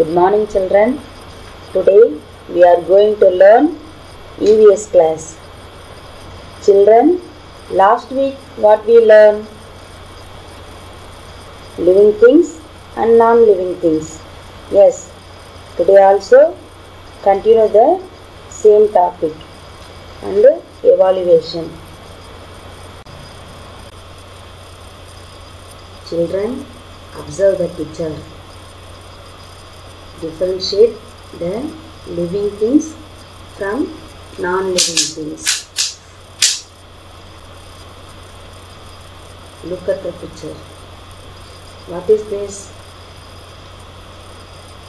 Good morning, children. Today we are going to learn EVS class. Children, last week what we learned? Living things and non living things. Yes, today also continue the same topic and evaluation. Children, observe the picture. Differentiate the living things from non-living things. Look at the picture. What is this?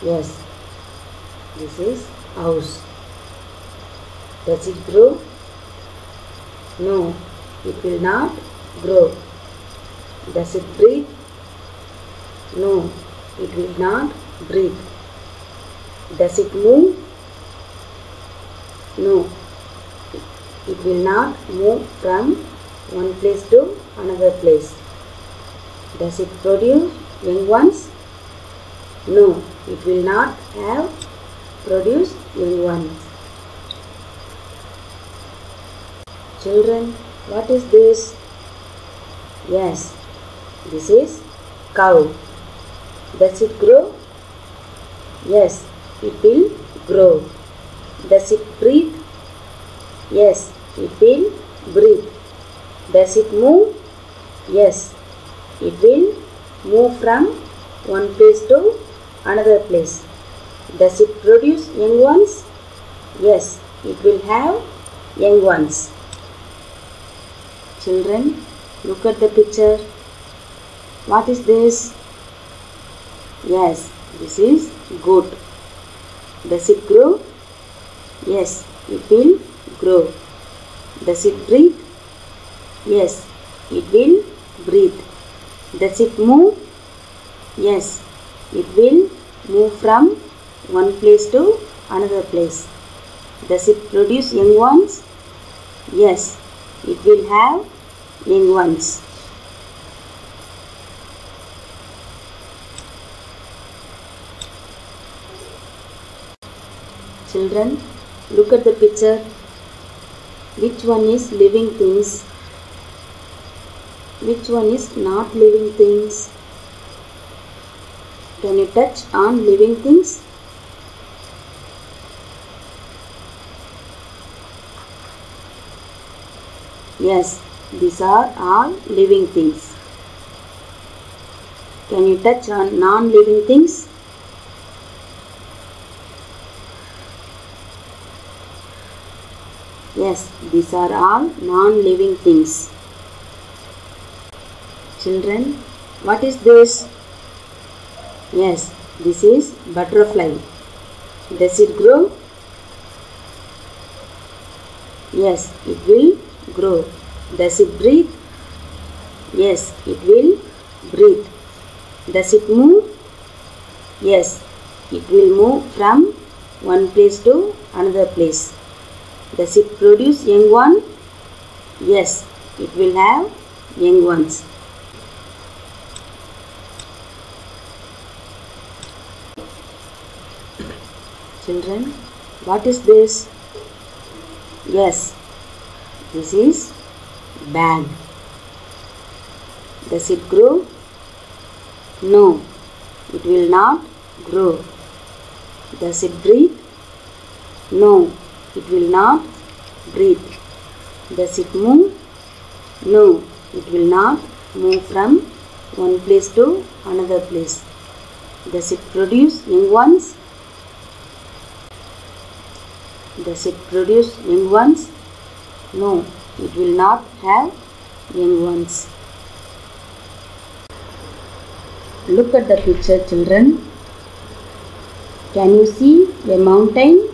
Yes, this is house. Does it grow? No, it will not grow. Does it breathe? No, it will not breathe. Does it move? No, it will not move from one place to another place. Does it produce young ones? No, it will not have produced young ones. Children, what is this? Yes, this is cow. Does it grow? Yes, it will grow. Does it breathe? Yes, it will breathe. Does it move? Yes, it will move from one place to another place. Does it produce young ones? Yes, it will have young ones. Children, look at the picture. What is this? Yes, this is goat. Does it grow? Yes, it will grow. Does it breathe? Yes, it will breathe. Does it move? Yes, it will move from one place to another place. Does it produce young ones? Yes, it will have young ones. Children, look at the picture. Which one is living things? Which one is not living things? Can you touch on living things? Yes, these are all living things. Can you touch on non living things? Yes, these are all non living things. Children, what is this? Yes, this is butterfly. Does it grow? Yes, it will grow. Does it breathe? Yes, it will breathe. Does it move? Yes, it will move from one place to another place. Does it produce young one? Yes, it will have young ones. Children, what is this? Yes, this is bag. Does it grow? No, it will not grow. Does it breathe? No, it will not breathe. Does it move? No, it will not move from one place to another place. Does it produce young ones? Does it produce young ones? No, it will not have young ones. Look at the picture, children. Can you see a mountain,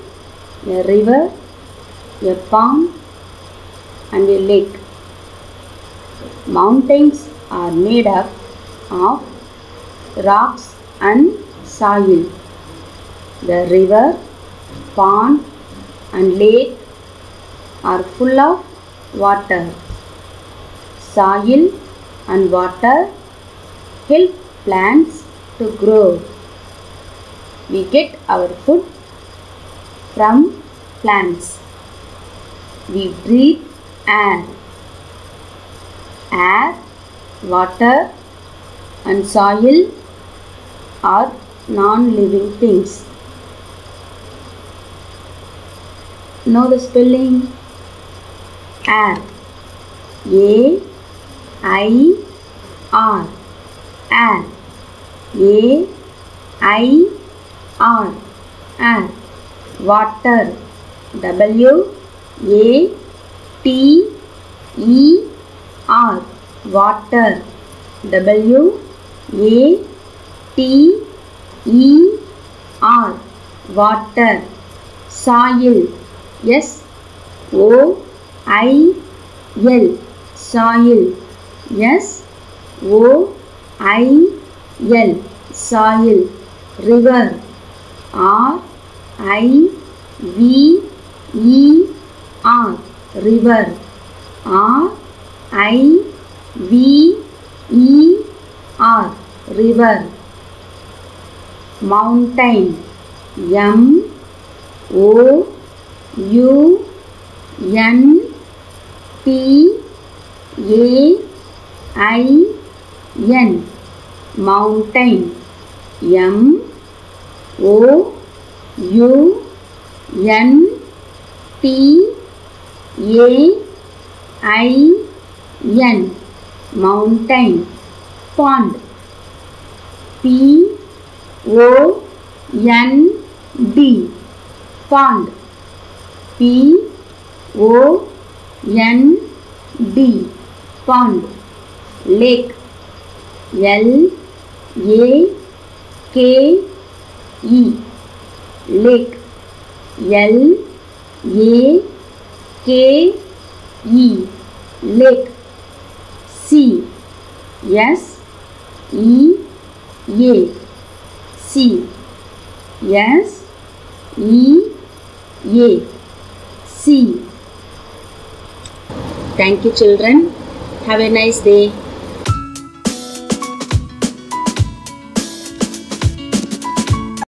a river, a pond, and a lake? Mountains are made up of rocks and soil. The river, pond, and lake are full of water. Soil and water help plants to grow. We get our food from plants. We breathe air. Air, water, and soil are non living things. Know the spelling? Air. A I R. Air. A I R. Air. Water. W A T E R. Water. W A T E R. Water. Soil. S O I L. Soil. S O I L. Soil. River. R I V E R. River. R I V E R. River. Mountain. M O U N T A I N. Mountain. M O U N T A I N. Mountain. Pond. P O N D. Pond. P O N D. Pond. Lake. L A K E. Lake. L A K E. Lake. Sea. S E A. Sea. S E A. Sea. Thank you, children. Have a nice day.